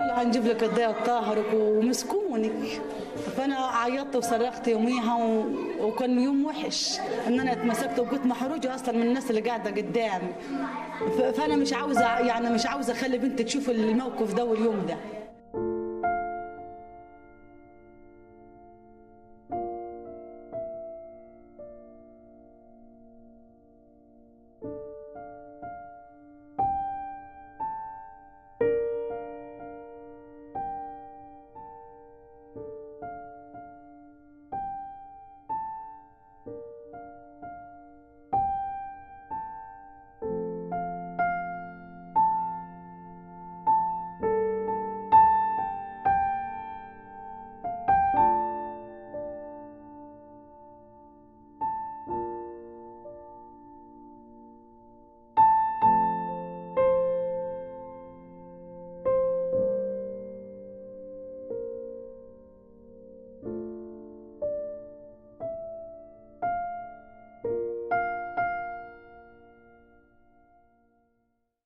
هنجيب لك الضياء الطاهر ومسكونك. فأنا عيطت وصرخت يوميها و... وكان يوم وحش إن أنا اتمسكت وكنت محروجة أصلا من الناس اللي قاعدة قدامي ف... فأنا مش عاوزه يعني مش عاوزة أخلي بنتي تشوف الموقف ده واليوم ده.